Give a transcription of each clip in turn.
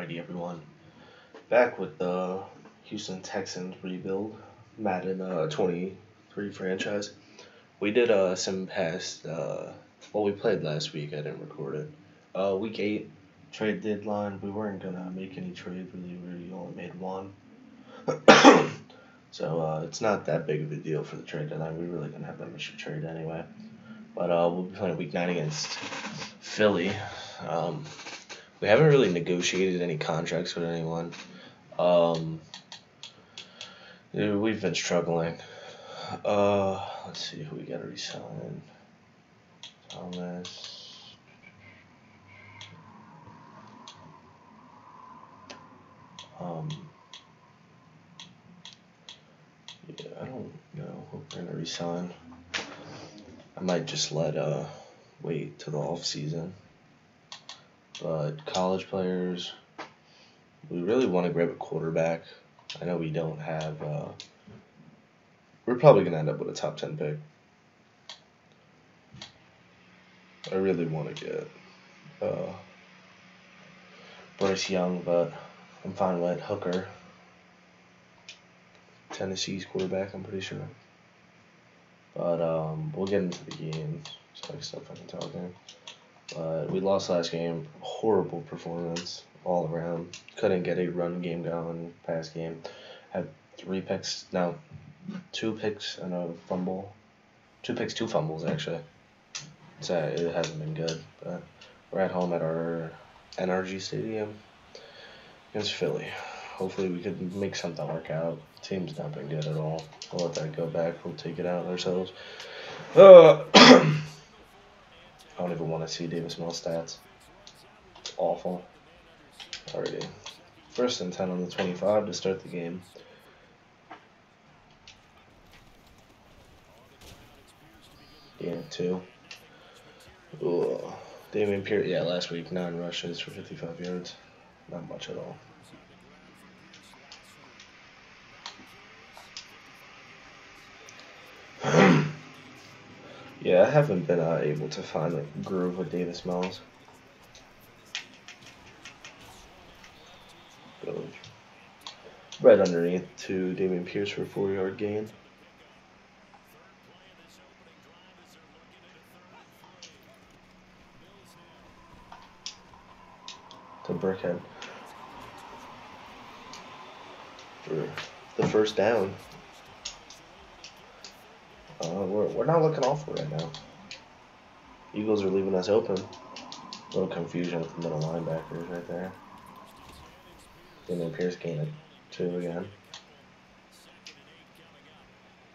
Alrighty, everyone. Back with the Houston Texans rebuild, Madden uh, 23 franchise. We did uh, some past, uh, well, we played last week. I didn't record it. Uh, week 8, trade deadline. We weren't going to make any trade, really. We only made one. so uh, it's not that big of a deal for the trade deadline. We really didn't have that much to trade anyway. But uh, we'll be playing week 9 against Philly. Um, we haven't really negotiated any contracts with anyone. Um, we've been struggling. Uh, let's see who we got to resign. Thomas. Um, yeah, I don't know who we're gonna resign. I might just let uh wait till the off season. But college players, we really want to grab a quarterback. I know we don't have. Uh, we're probably gonna end up with a top ten pick. I really want to get uh, Bryce Young, but I'm fine with Hooker. Tennessee's quarterback, I'm pretty sure. But um, we'll get into the game so I can stop fucking But we lost last game. Horrible performance all around. Couldn't get a run game going, pass game. Had three picks, now two picks and a fumble. Two picks, two fumbles actually. So it hasn't been good, but we're at home at our NRG Stadium against Philly. Hopefully we can make something work out. Team's not been good at all. We'll let that go back. We'll take it out ourselves. Uh, I don't even want to see Davis Mills stats. It's awful. Already. First and 10 on the 25 to start the game. Yeah, two. Ugh. Dameon Pierce, yeah, last week, nine rushes for 55 yards. Not much at all. Yeah, I haven't been uh, able to find a groove with Davis Mills. Right underneath to Dameon Pierce for a four yard gain. To Burkhead. For the first down. Uh, we're, we're not looking awful right now. Eagles are leaving us open. A little confusion with the middle linebackers right there. Dameon Pierce gained two again.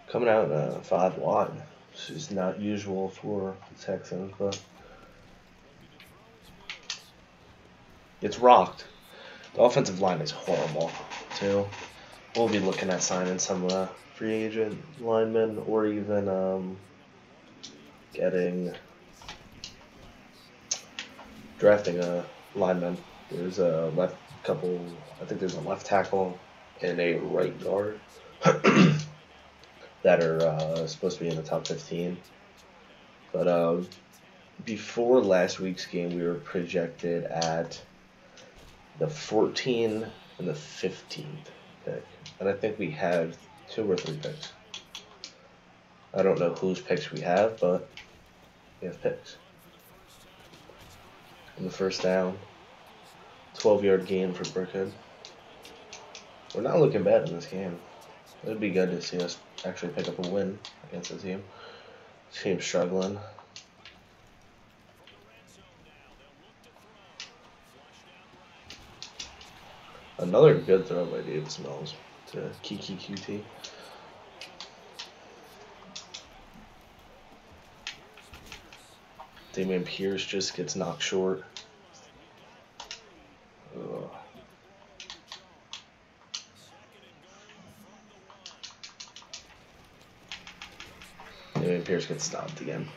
Coming out uh, five wide. This is not usual for the Texans, but it's rocked. The offensive line is horrible, too. We'll be looking at signing some uh, free agent linemen or even um, getting drafting a lineman. There's a left couple. I think there's a left tackle and a right guard that are uh, supposed to be in the top 15. But uh, before last week's game, we were projected at the 14 and the 15th pick, and I think we have two or three picks. I don't know whose picks we have, but we have picks. In the first down, 12 yard gain for Burkhead. We're not looking bad in this game. It would be good to see us actually pick up a win against the team. Team struggling. Another good throw by Davis Mills to Kiki QT. Dameon Pierce just gets knocked short. Dameon Pierce gets stopped again.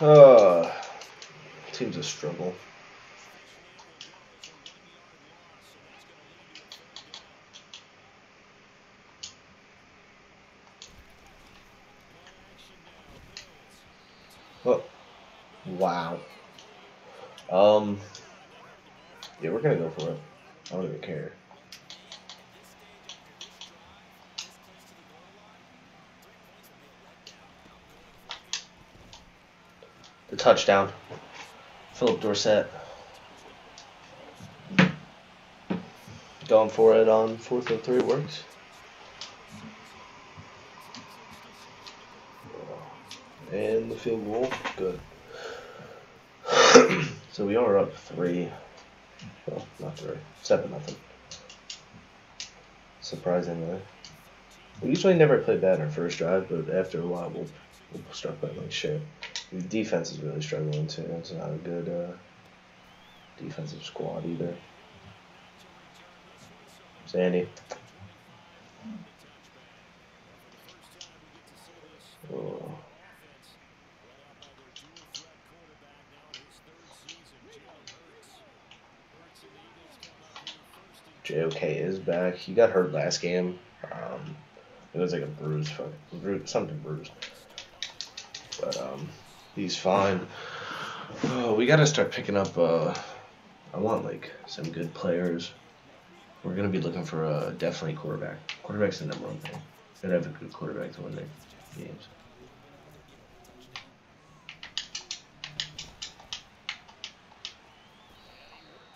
Uh, team's a struggle. Oh, wow. Um, yeah, we're gonna go for it. I don't even care. The touchdown. Phillip Dorsett. Going for it on fourth and three works. And the field goal, good. so we are up three. Well, not three. Seven nothing. Surprisingly. We usually never play bad in our first drive, but after a while we'll, we'll start playing like shit. The defense is really struggling too. It's not a good uh, defensive squad either. Sandy. Oh. JOK is back. He got hurt last game. Um, it was like a bruise, something bruised. But um, he's fine. Oh, we got to start picking up. Uh, I want like some good players. We're gonna be looking for a definitely quarterback. Quarterback's the number one thing. Gotta have a good quarterback to win the games.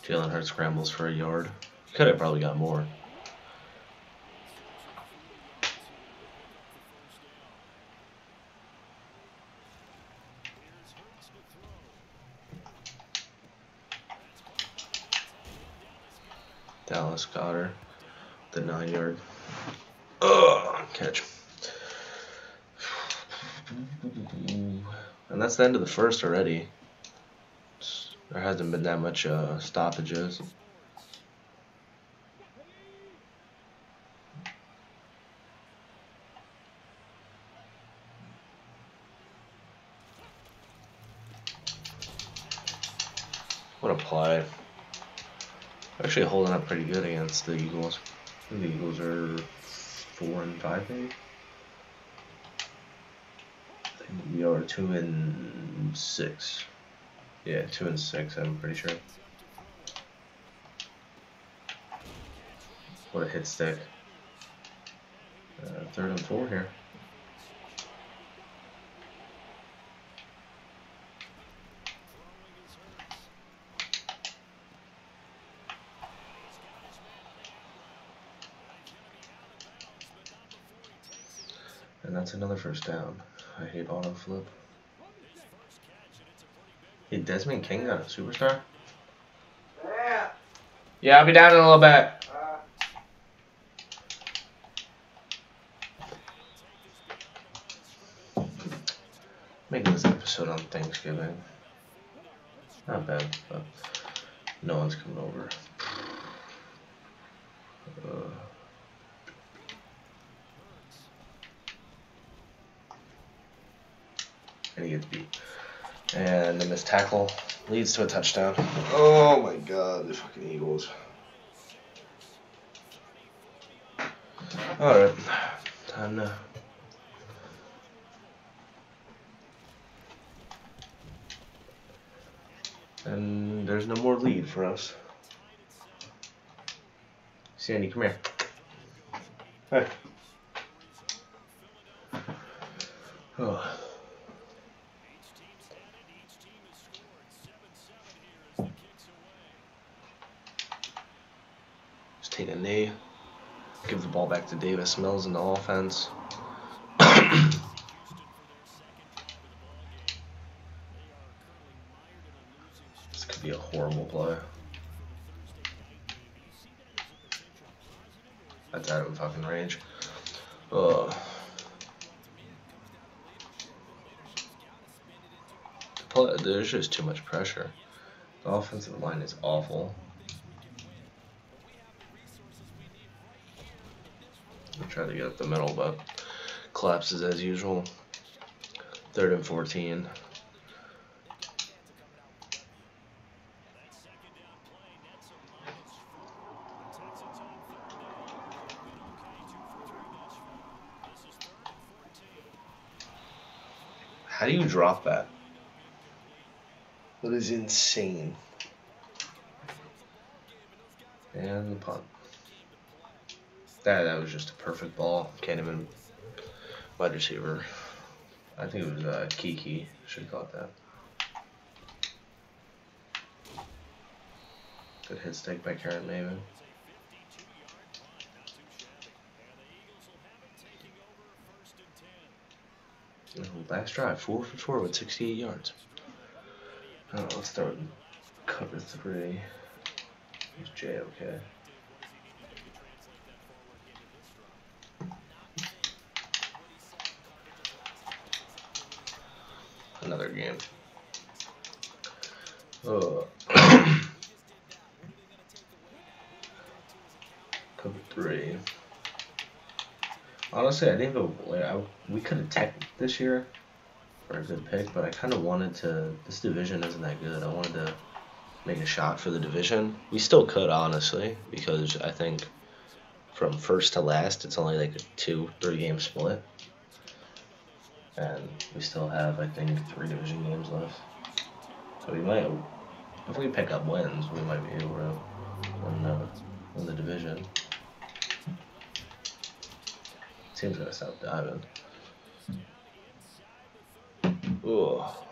Jalen Hurts scrambles for a yard. Could have probably got more. Dallas Goedert, the nine yard. Ugh, catch. And that's the end of the first already. There hasn't been that much uh, stoppages. What a play. Actually holding up pretty good against the Eagles. the Eagles are four and five maybe. We are two and six. Yeah, two and six. I'm pretty sure. What a hit stick. Uh, third and four here. And that's another first down. I hate auto flip. Hey, Desmond King got a superstar? Yeah. Yeah, I'll be down in a little bit. Uh, Making this episode on Thanksgiving. Not bad, but no one's coming over. Uh, and he gets beat. And the missed tackle leads to a touchdown. Oh my god, the fucking Eagles. Alright, time to. And there's no more lead for us. Sandy, come here. Hey. Oh. Give the ball back to Davis Mills in the offense. this could be a horrible play. That's out of fucking range. Ugh. There's just too much pressure. The offensive line is awful. Try to get up the middle, but collapses as usual. Third and 14. How do you drop that? That is insane. And the punt. That that was just a perfect ball. Can't even wide receiver. I think it was uh, Kiki. Should have caught that. Good head stick by Karen Maven. last drive, four for four with 68 yards. Oh, let's start cover three. Is J okay? Another game. Uh, oh. cover three. Honestly, I didn't go. Like, I, we could have tech this year for a good pick, but I kind of wanted to. This division isn't that good. I wanted to make a shot for the division. We still could, honestly, because I think from first to last, it's only like a two, three game split. And we still have, I think, three division games left. So we might, if we pick up wins, we might be able to win, uh, win the division. Team's gonna stop diving. Ugh.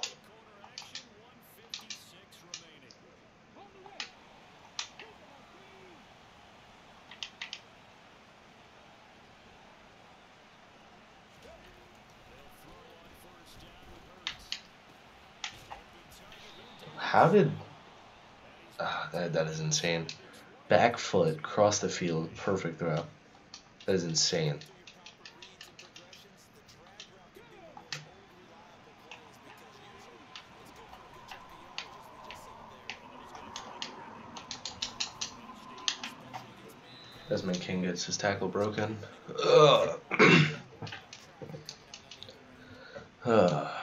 How did ah, that that is insane. Back foot, cross the field, perfect throw. That is insane. Desmond King gets his tackle broken. Ugh. Ugh.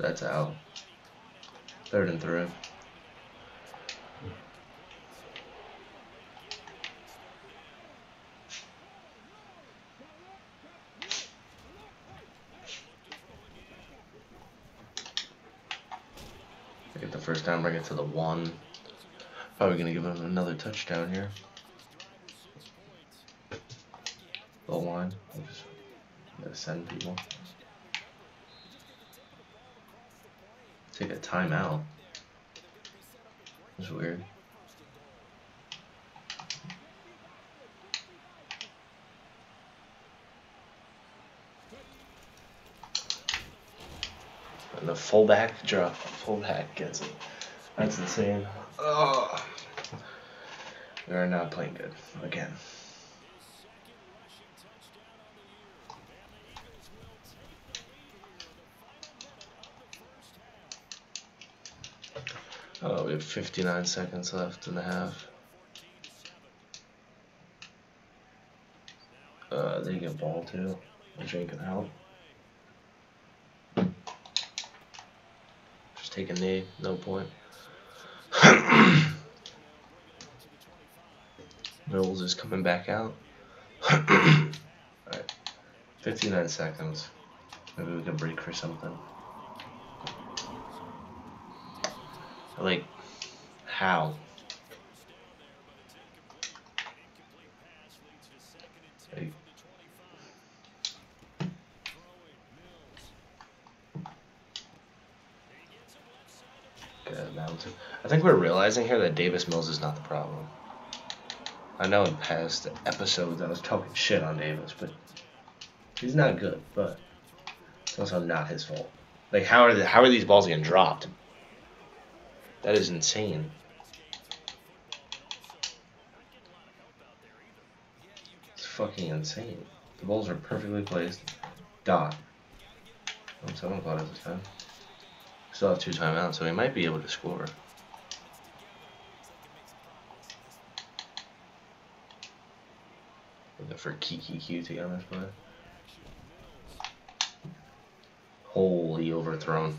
That's out. Third and three. Get the first down, bring it to the one. Probably gonna give him another touchdown here. Goal line. Just send people. Take a timeout. That's weird. And the fullback drop. Fullback gets it. That's insane. Oh. We are not playing good again. Oh, we have 59 seconds left in the half. Uh, they get ball too, which ain't gonna help. Just take a knee, no point. Mills is coming back out. Alright, 59 seconds. Maybe we can break for something. Like, how? Like, uh, I think we're realizing here that Davis Mills is not the problem. I know in past episodes I was talking shit on Davis, but he's not good. But it's also not his fault. Like how are the, how are these balls getting dropped? That is insane. It's fucking insane. The balls are perfectly placed. Dot. Oh, someone caught this time. Still have two timeouts, so he might be able to score. Looking for Kiki Q to get on this play. Holy overthrown.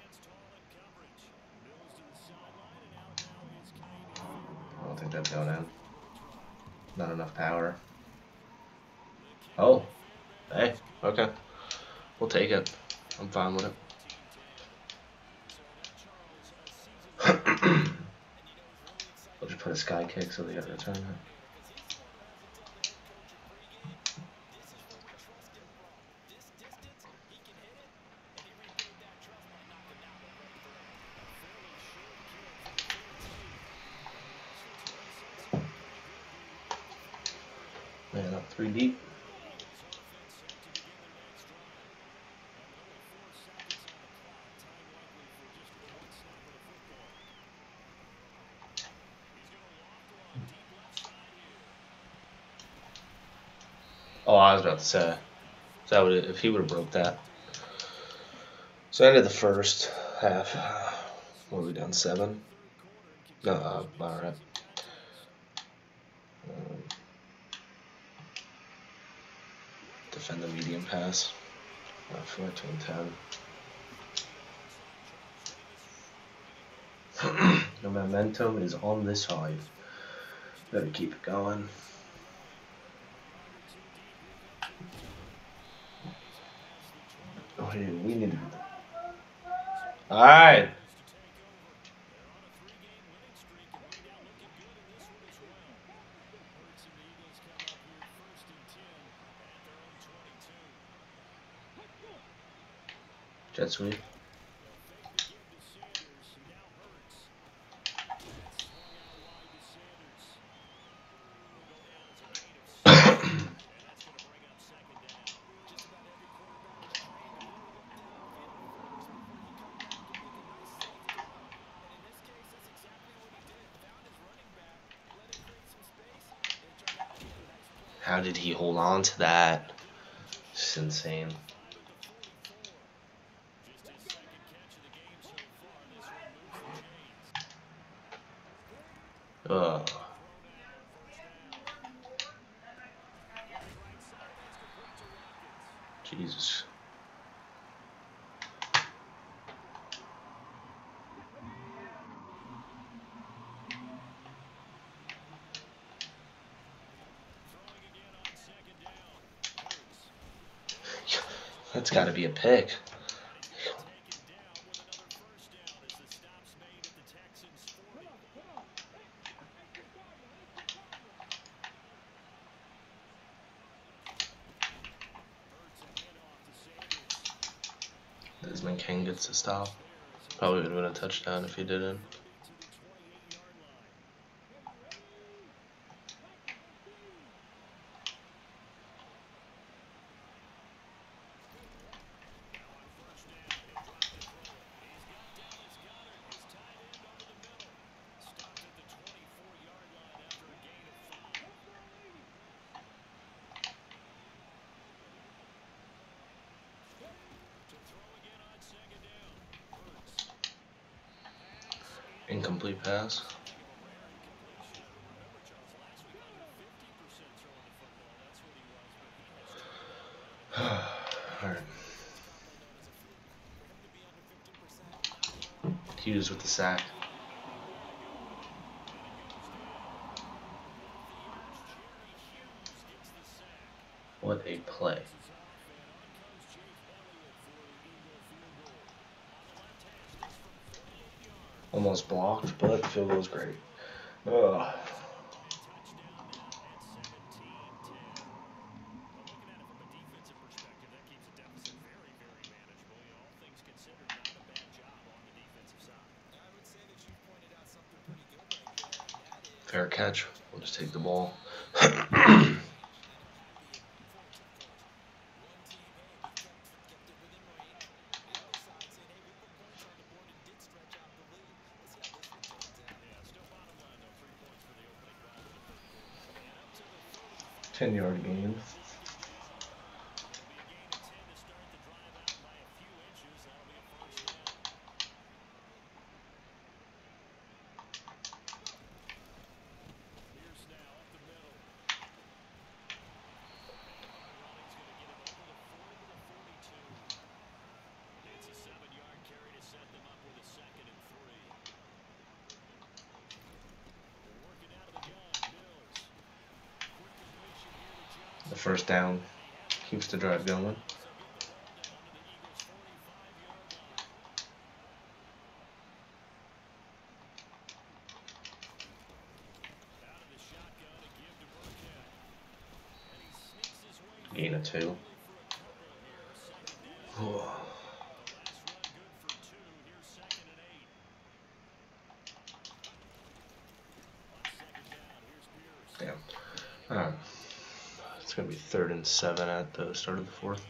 Not enough power. Oh. Hey, okay. We'll take it. I'm fine with it. we'll just put a sky kick so they got to return it. Man up three deep. Oh, I was about to say. That what it, if he would have broke that? So end of the first half. What are we done? Seven? No, uh, all right. Defend the medium pass. Uh, 14 10. the momentum is on this side. Better keep it going. Hey, we need to. All right. Jet sweep. How did he hold on to that? It's insane. Ugh. Jesus. That's got to be a pick. Desmond King gets to stop. Probably would have been a touchdown if he didn't. Pass. Alright. Hughes with the sack. What a play. Almost blocked, but field goal's great. Ugh. Fair catch. We'll just take the ball. Ten yard first down. Keeps the drive going. Gain of two. Damn. Alright. It's going to be third and seven at the start of the fourth.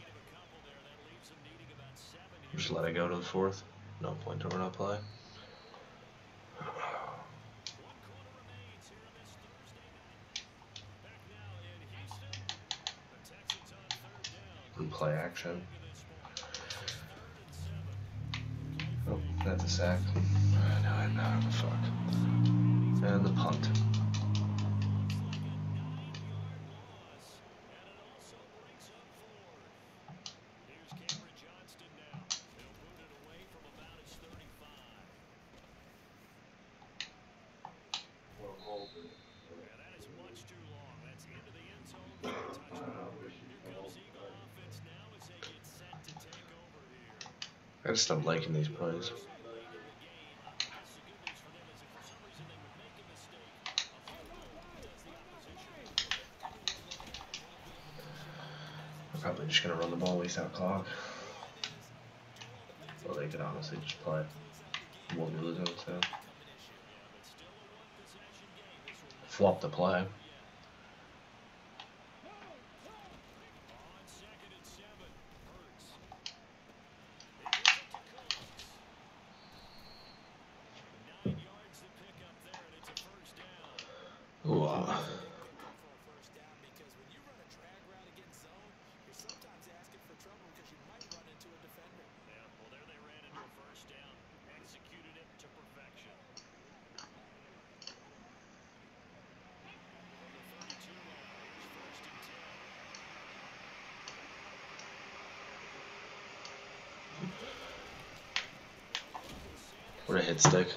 Just let it go to the fourth. No point to run up play. And play action. Oh, that's a sack. No, I'm not. Fuck. And the punt. Just stop liking these plays. I'm probably just gonna run the ball without clock. Well, they could honestly just play. We'll be losing, so. Flop the play. Ooh. What a hit stick.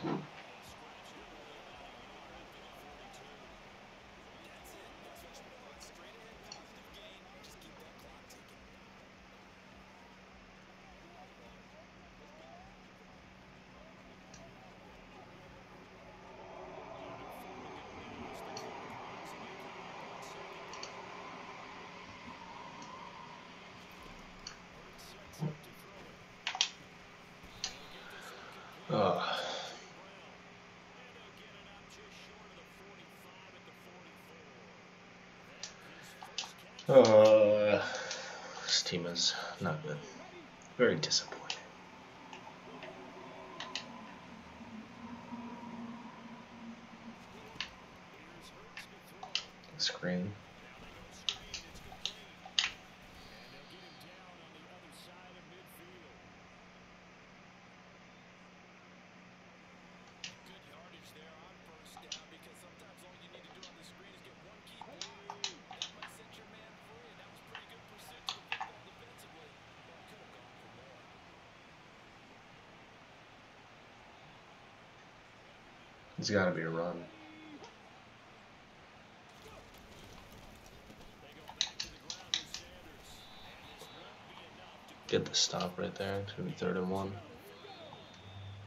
Ugh. Uh, this team is not good. Very disappointing. It's got to be a run. Get the stop right there. It's gonna be third and one.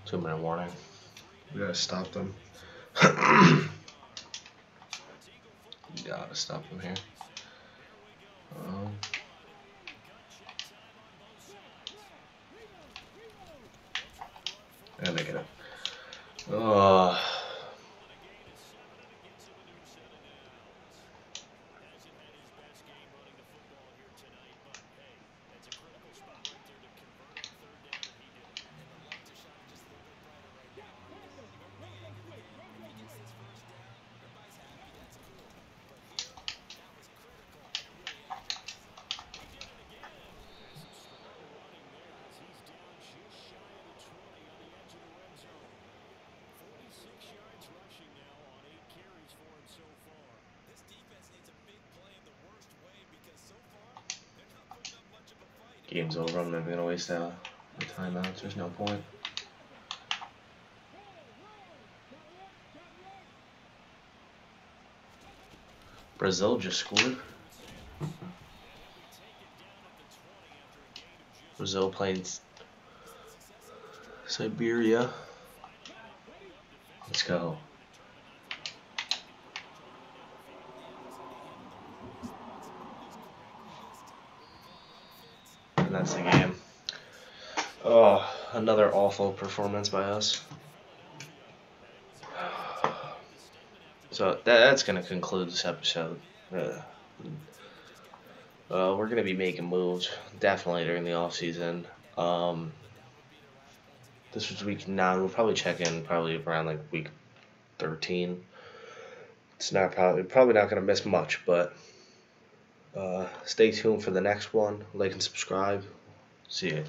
Two minute warning. We gotta stop them. you gotta stop them here. Game's over, I'm never gonna waste uh, the timeouts, there's no point. Brazil just scored. Brazil playing Siberia. Let's go. Another awful performance by us. So that, that's going to conclude this episode. Uh, uh, we're going to be making moves definitely during the off season. Um, this was week nine. We'll probably check in probably around like week thirteen. It's not probably probably not going to miss much, but uh, stay tuned for the next one. Like and subscribe. See you.